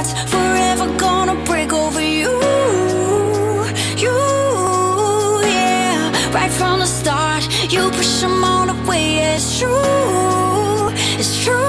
heart's forever gonna break over you. You, yeah. Right from the start You push them the way. it's true. It's true.